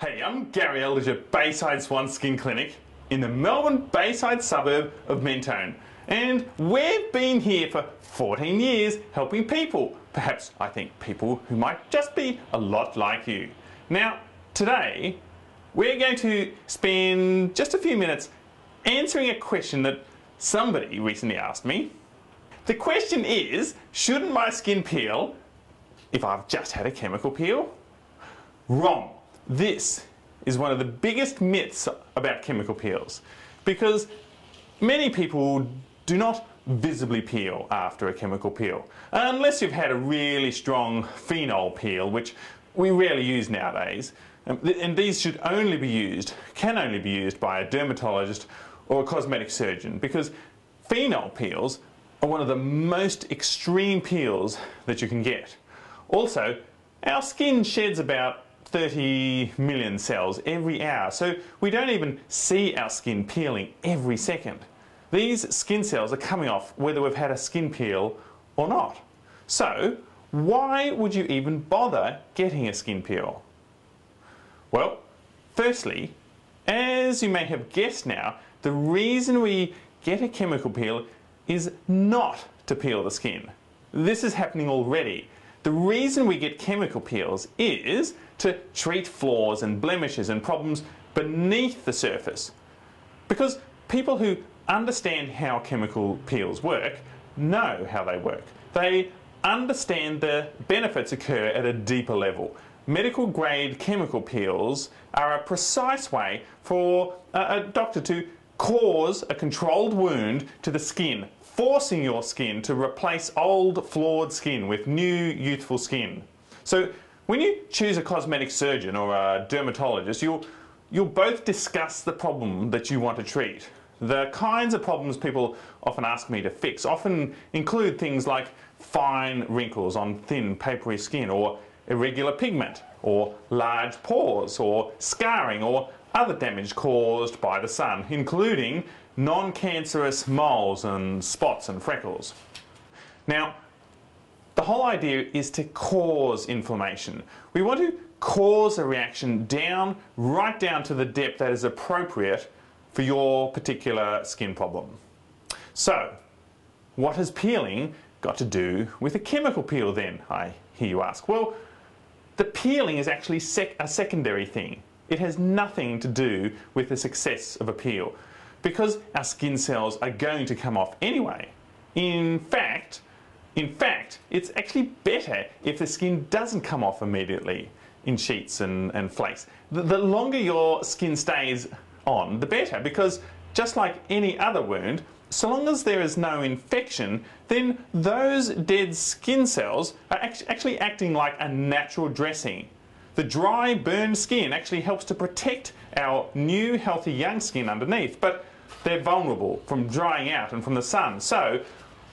Hey, I'm Gary Eldridge at Bayside Swan Skin Clinic in the Melbourne Bayside suburb of Mentone. And we've been here for 14 years helping people. Perhaps I think people who might just be a lot like you. Now, today we're going to spend just a few minutes answering a question that somebody recently asked me. The question is, shouldn't my skin peel if I've just had a chemical peel? Wrong. This is one of the biggest myths about chemical peels because many people do not visibly peel after a chemical peel unless you've had a really strong phenol peel which we rarely use nowadays um, and these should only be used, can only be used by a dermatologist or a cosmetic surgeon because phenol peels are one of the most extreme peels that you can get. Also, our skin sheds about 30 million cells every hour, so we don't even see our skin peeling every second. These skin cells are coming off whether we've had a skin peel or not. So, why would you even bother getting a skin peel? Well, firstly, as you may have guessed now, the reason we get a chemical peel is not to peel the skin. This is happening already. The reason we get chemical peels is to treat flaws and blemishes and problems beneath the surface. Because people who understand how chemical peels work know how they work. They understand the benefits occur at a deeper level. Medical grade chemical peels are a precise way for a, doctor to cause a controlled wound to the skin forcing your skin to replace old, flawed skin with new, youthful skin. So when you choose a cosmetic surgeon or a dermatologist, you'll, you'll both discuss the problem that you want to treat. The kinds of problems people often ask me to fix often include things like fine wrinkles on thin, papery skin, or irregular pigment, or large pores, or scarring, or other damage caused by the sun, including non-cancerous moles and spots and freckles. Now, the whole idea is to cause inflammation. We want to cause a reaction down, right down to the depth that is appropriate for your particular skin problem. So, what has peeling got to do with a chemical peel then, I hear you ask? Well, the peeling is actually sec a secondary thing. It has nothing to do with the success of a peel because our skin cells are going to come off anyway. In fact, in fact, it's actually better if the skin doesn't come off immediately in sheets and, and flakes. The, the longer your skin stays on, the better, because just like any other wound, so long as there is no infection, then those dead skin cells are act actually acting like a natural dressing. The dry, burned skin actually helps to protect our new, healthy young skin underneath. But they're vulnerable from drying out and from the sun. So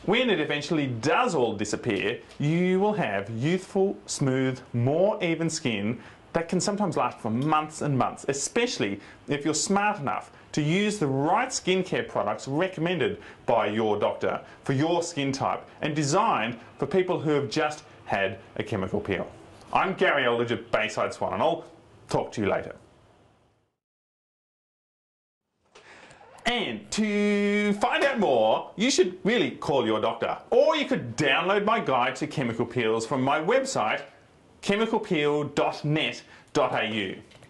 when it eventually does all disappear, you will have youthful, smooth, more even skin that can sometimes last for months and months, especially if you're smart enough to use the right skincare products recommended by your doctor for your skin type and designed for people who have just had a chemical peel. I'm Gary Eldridge at Bayside Swan and I'll talk to you later. And to find out more, you should really call your doctor. Or you could download my guide to chemical peels from my website, chemicalpeel.net.au.